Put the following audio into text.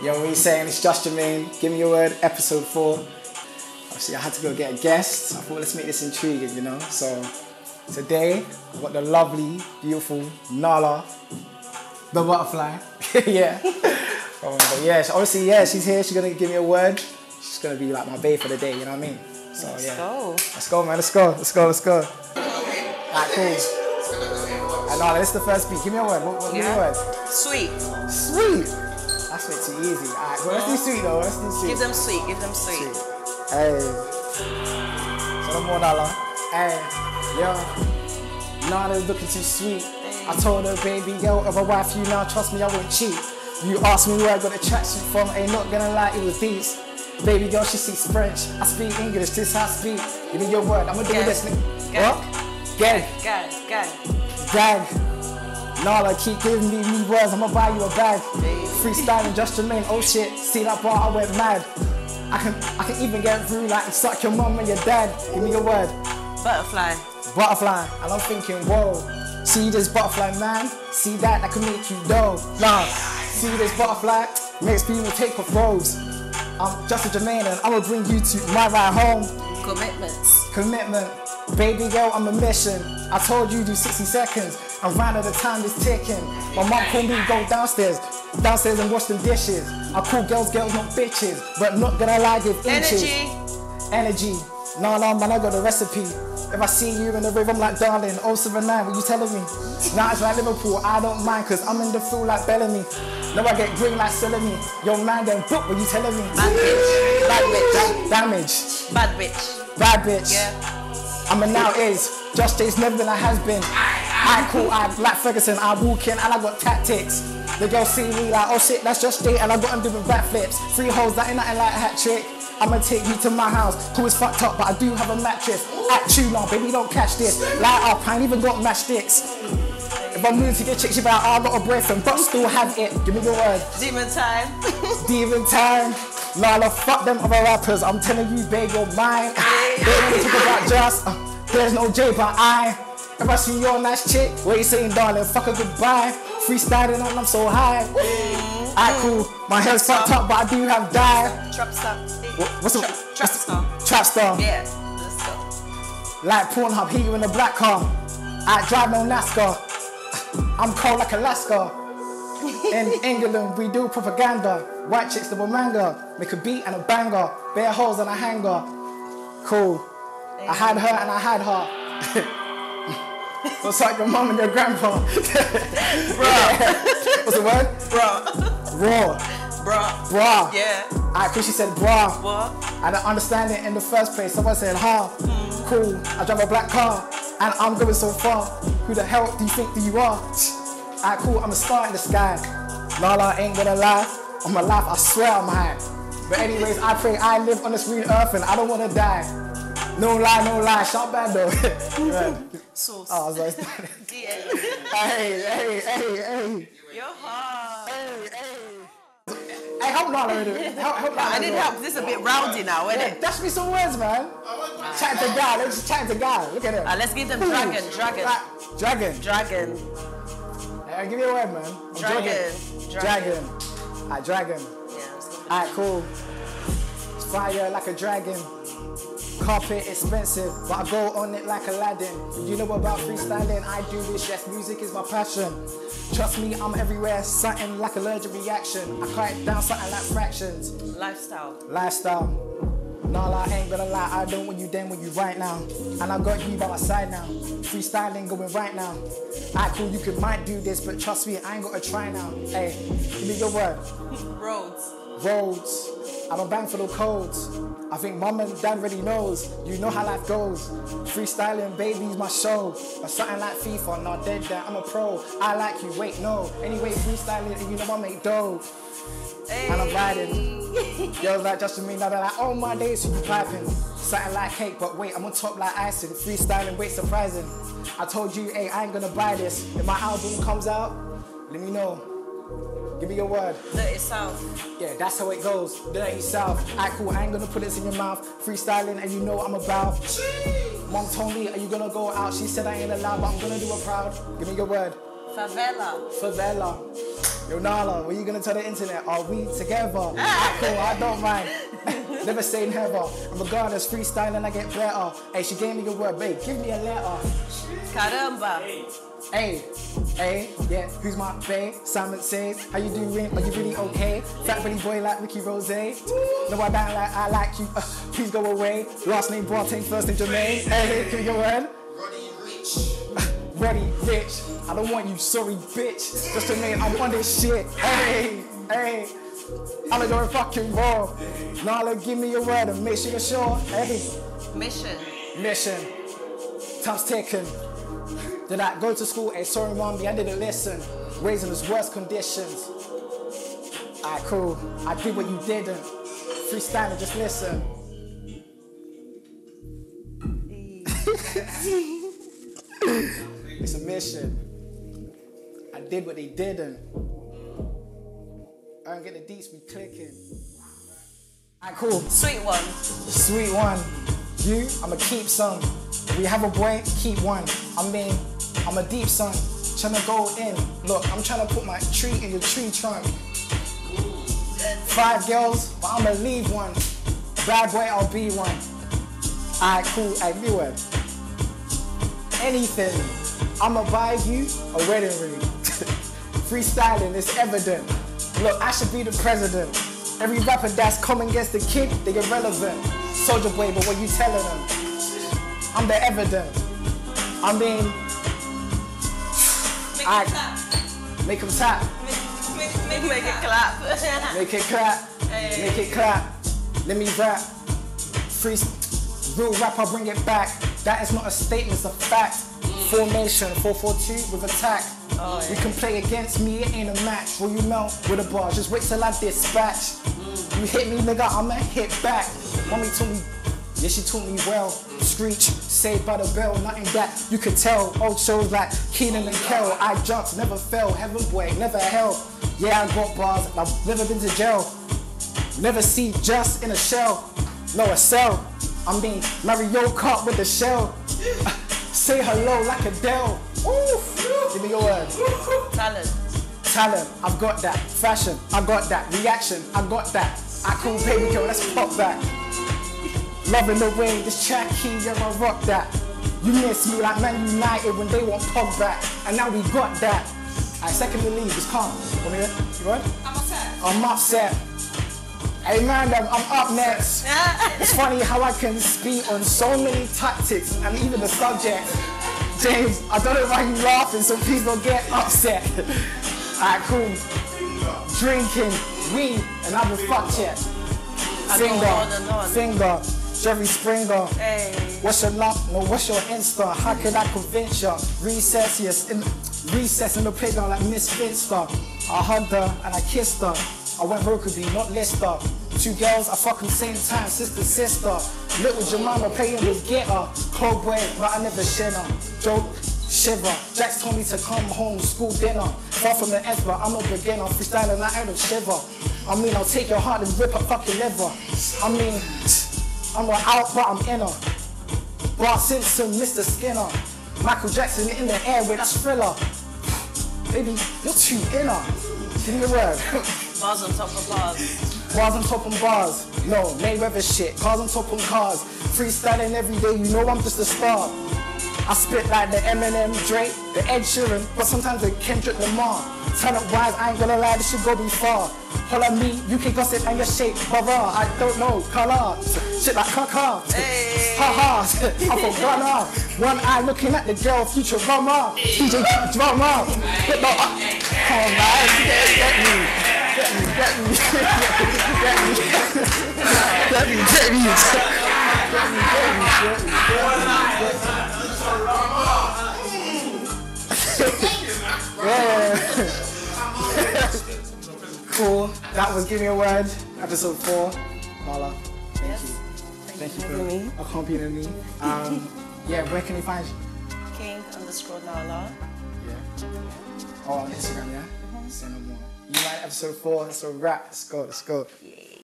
You know what we're saying? It's Jus Jermaine. Give me your word, episode four. Obviously, I had to go get a guest. I thought let's make this intriguing, you know. So today, I've got the lovely, beautiful Nahla, the butterfly. yeah. Oh, but yeah, so obviously, yeah, she's here. She's gonna give me a word. She's gonna be like my babe for the day. You know what I mean? So Let's yeah. go. Let's go, man. Let's go. Let's go. Let's go. Alright, cool. And Nahla, this is the first beat. Give me a word. What, what, Give me a word. Sweet. Sweet. That's way too easy. Alright, well, let's do sweet though. Let's do sweet. Give them sweet. Give them sweet. Hey. So no more dollar. Hey, yo. Nana's looking too sweet. I told her, baby girl, if I wife you now, trust me, I won't cheat. You asked me where I got the tracksuit from, ain't not gonna lie, it was these. Baby girl, she speaks French. I speak English, this how I speak. Give me your word, I'ma do this. What? Gang. Gang. Gang. Bag. Nahla, keep giving me me words, I'ma buy you a bag. Freestyling just Jermaine, oh shit, see that bar, I went mad. I can, I can even get through like suck your mum and your dad. Give me your word, Butterfly. butterfly. And I'm thinking, whoa, see this butterfly, man? See that, that can make you dough. Nah, see this butterfly, makes people take off robes. I'm just a Jermaine and I'ma bring you to my ride home Commitments. commitment. Baby girl, I'm a mission. I told you do 60 seconds. And round of the time is ticking. My mom called me go downstairs, downstairs and wash the dishes. I call girls, girls, not bitches. But not gonna lie, give inches. Energy. Energy. No, no, man, I got the recipe. If I see you in the rave, I'm like, darling, 079, what you telling me? Now it's like Liverpool, I don't mind, cause I'm in the field like Bellamy. Now I get green like selling me. Yo, man, then book, what you telling me? Bad bitch. Bad bitch. Damage. Bad bitch. Bad bitch. Yeah. I'm a now is. Just J's never been a has been. I cool, I like Ferguson, I walk in and I got tactics. The girls see me like, oh shit, that's just Jay, and I got them doing backflips. Three holes, that ain't nothing like a hat trick. I'ma take you to my house. Cool as fucked up, but I do have a mattress. At you now, baby, don't catch this. Light up, I ain't even got matchsticks. If I'm moving to get chicks, you better, I got a boyfriend, but still have it. Give me the word. Demon time. Demon time. Lala, fuck them other rappers. I'm telling you, babe, you're mine. They don't talk about just. uh, there's no J, but I. If I see your nice chick, what you saying, darling? Fuck her goodbye. Freestyling and I'm so high. Alright, cool. My hair's fucked up, but I do have dye. Trap star. What's the Trap, trap star. Trap star. Yeah. Let's go. Like Pornhub, you in the black car. I drive no NASCAR. I'm cold like Alaska. In England, we do propaganda. White chicks double manga. Make a beat and a banger. Bare holes and a hanger. Cool. I had her and I had her. What's like your mum and your grandpa? Bruh. What's the word? Bruh. Raw. Bruh. Bra. Yeah. I cool. She said bra. What? I don't understand it in the first place. Someone said, ha, hmm. cool, I drive a black car, and I'm going so far. Who the hell do you think that you are? Alright, cool, I'm a star in the sky. Lala ain't gonna lie, on my life, I swear I'm high. But anyways, I pray I live on this green earth and I don't wanna die. No lie, no lie, shout bad though. right. Sauce. Oh, I was like, hey, hey, hey, hey, You're hard. hey, hey. Hey, help Lala with it. Help, help Lala I need help. This is a bit rowdy now, isn't Yeah, it? dash me some words, man. Chatting to God. Let's just chatting to God. Look at him. Uh, let's give them dragon, dragon, Right, Dragon. dragon, Hey, give me a word, man. I'm dragon, Dragon. Alright, dragon. Yeah. Alright, cool. It's fire like a dragon. Carpet expensive, but I go on it like Aladdin. You know about freestyling? I do this, yes, music is my passion. Trust me, I'm everywhere, something like allergic reaction. I cut it down something like fractions. Lifestyle. Lifestyle. Nah, I ain't gonna lie, I don't want you then when you right now. And I got you by my side now. Freestyling going right now. Alright, cool, you could might do this, but trust me, I ain't gotta try now. Hey, give me your word. Roads. Roads. I don't bang for the codes. I think mom and dad already knows. You know how life goes. Freestyling, baby's my show. But something like FIFA, not dead there. I'm a pro. I like you, wait, no. Anyway, freestyling, and you know I make dough. And I'm riding. Yo, like just to me, now they're like, oh my days, so you piping. Something like cake, but wait, I'm on top like icing. Freestyling, wait, surprising. I told you, hey, I ain't gonna buy this. If my album comes out, let me know. Give me your word. Dirty South. Yeah, that's how it goes. Dirty South. Alright, cool. I ain't gonna put this in your mouth. Freestyling, and you know what I'm about. Mom told me, are you gonna go out? She said I ain't allowed, but I'm gonna do it proud. Give me your word. Favela. Favela. Yo, Nahla, what you gonna tell the internet? Are we together? cool, I don't mind. never say never. And regardless, freestyling, I get better. Hey, she gave me your word, babe, give me a letter. Caramba. Hey, hey, yeah, who's my babe? Simon says, how you doing? Are you really okay? Fat belly boy like Rick Ross. No, I don't like, I like you. Uh, please go away. Last name Boateng, first name Jermaine. Hey, can you go on? Roddy Ricch. Ready, rich. I don't want you, sorry, bitch. Just to name, I'm on this shit. Hey, hey. I'ma go fucking raw. Now look, give me a word and make sure you're sure. Hey, Mission. mission. Time's taken. Did I go to school? Hey, sorry, mommy, I didn't listen. Raising us worst conditions. Alright, cool. I did what you didn't. Freestyling, just listen. It's a mission. I did what they didn't. I don't get the deets, we clicking. Alright, cool. Sweet one. Sweet one. You, I'ma keep some. We have a boy, keep one. I mean, I'm a deep son. Tryna go in. Look, I'm tryna put my tree in your tree trunk. Five girls, but I'ma leave one. Bad boy, I'll be one. Alright, cool, I knew it. Anything. I'ma buy you a wedding ring. Freestyling, it's evident. Look, I should be the president. Every rapper that's coming against the kid, they get relevant. Soldier boy, but what you telling them? I'm the evident. I mean, Make I- it clap. make them tap, Make, make, make it clap. make it clap, Hey. make it clap. Let me rap. Free, real rap, I'll bring it back. That is not a statement, it's a fact. Formation 442 with attack. Oh, We yeah. can play against me, it ain't a match. Will you melt with a bar? Just wait till I dispatch. Mm. You hit me, nigga, I'ma hit back. Mommy told me, yeah, she taught me well. Screech, saved by the bell, nothing that you could tell. Old shows like Kenan and Kel. I jumped, never fell. Heaven boy, never hell. Yeah, I got bars, I've never been to jail. Never see just in a shell. No, a cell. I mean, Mario Kart with a shell. Say hello like Adele. Oof. Give me your word. Talent. Talent, I've got that. Fashion, I got that. Reaction, I got that. I call baby girl, let's pop back. Loving the way this track key, yeah, I rock that. You miss me like Man United when they want Pog back. And now we got that. I second the league, it's calm. Come here, you good? I'm upset. I'm upset. Hey man, I'm I'm up next. It's funny how I can speak on so many tactics and even the subject. James, I don't know why you're laughing, so please don't get upset. Alright, cool. Drinking, weed, and I've been fucked yet. I go on and on. Finger, finger, Jerry Springer. Hey. What's your lump? No, what's your Insta? How can I convince ya? Recess, yes, in recess in the playground like Miss Finster. I hugged her and I kissed her. I went vocally, not Lister. Two girls, I fuck 'em same time, sister, sister. Little Jemima playing with Getter. Cold boy, but I never shin her. Joke, shiver. Jax told me to come home, school dinner. Far from the edge, but I'm a beginner. Freestyling, I ain't a shiver. I mean, I'll take your heart and rip her fucking liver. I mean, I'm not out, but I'm in her. Bart Simpson, Mr. Skinner. Michael Jackson in the air with that thriller. Baby, you're too inner. Give me a word. Bars on top of bars. bars on top of bars. No, Mayweather shit. Cars on top of cars. Freestyling every day, you know I'm just a star. I spit like the Eminem, Drake, the Ed Sheeran, but sometimes the Kendrick Lamar. Talent wise, I ain't gonna lie, this should go be far. Holla me, you can gossip and your shape, brother. I don't know, color. Shit like caca. Hey. Ha ha. I'm from Ghana. One eye looking at the girl, future drama. DJ drama. Hit the up. Oh man, get, get me. Get me, get me. Get me. Get me, get me. Get me, get me, get me, get me, get me. Yeah. Cool. That was Give Me a Word, episode four. Mala, thank Yes. you. Thank you for me. accompanying me. Um, yeah, where can you find you? King underscore Nahla. Yeah. Oh, on Instagram, yeah? Say no more. You like episode four, so rap. Let's go, let's go. Yeah.